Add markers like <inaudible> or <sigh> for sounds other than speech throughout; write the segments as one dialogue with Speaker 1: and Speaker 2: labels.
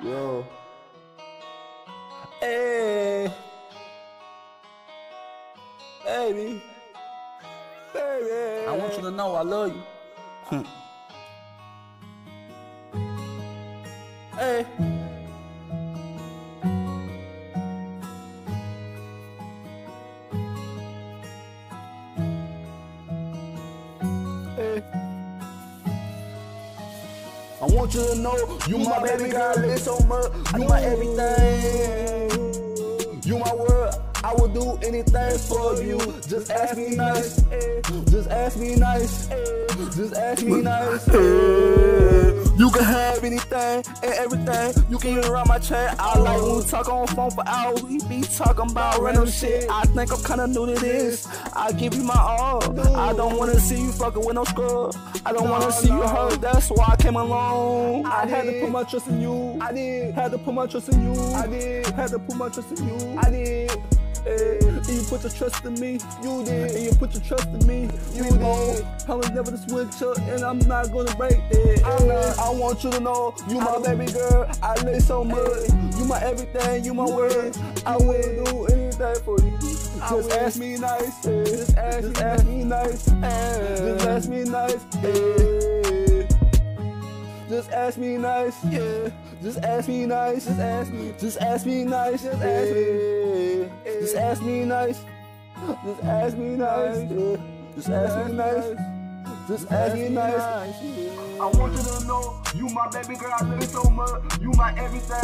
Speaker 1: Yo. Hey. Baby. Baby. I want you to know I love you. Hey. Want you to know you my baby girl, it's so much. You my everything. You my world. I will do anything for you. Just ask me nice. Just ask me nice. Just ask me nice. <laughs> You can have anything and everything. You can even run my chat. I like when we talk on phone for hours. We be talking about random shit. I think I'm kinda new to this. I give you my all. I don't wanna see you fucking with no scrub. I don't wanna see you hurt. That's why I came along. I had to put my trust in you. I did. Had to put my trust in you. I did. Had to put my trust in you. I did. Hey, and you put your trust in me, you did. And you put your trust in me, you we did. Promise never to switch up, and I'm not gonna break it. Hey, uh, I want you to know, you my baby girl. I lay so much. You my everything, you my world. I will do anything for you. Just ask me nice, just ask, just ask me nice, just ask me nice. Just ask me nice, yeah. Just ask me nice, just ask me, just ask me nice, just ask me, just ask me nice, just ask me nice, yeah. Just ask me nice, just ask me nice. I want you to know you my baby girl, I love you so much. You my everything.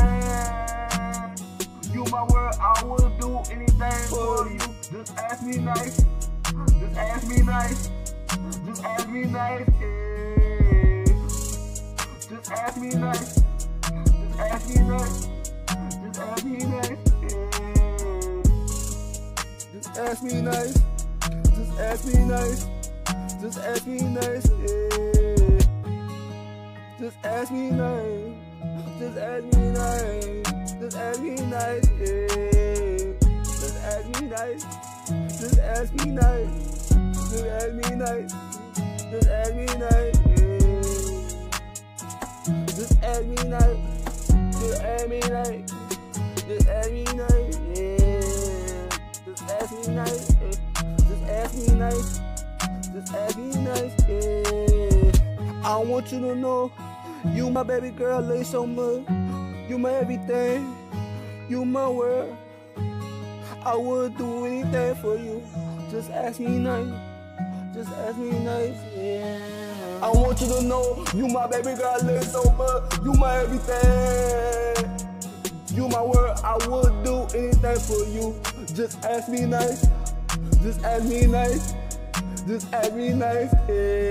Speaker 1: You my world, I will do anything for you. Just ask me nice, just ask me nice, just ask me nice. Yeah. Ask me nice. Just ask me nice. Just ask me nice. Yeah. Just ask me nice. Just ask me nice. Just ask me nice. Yeah. Just ask me nice. Just ask me nice. Just ask me nice. Yeah. Just ask me nice. Just ask me nice. Just ask me nice. Just ask me nice. Just me nice. Just me nice. Just me nice. Yeah. Just ask me nice. Just ask me nice. Just ask me nice. Yeah. I want you to know you my baby girl, lay so much. You my everything. You my world. I would do anything for you. Just ask me nice. Just ask me nice. Yeah. I want you to know you my baby girl, I love so much. You my everything. You my world, I would do anything for you. Just ask me nice. Just ask me nice. Just ask me nice. Yeah.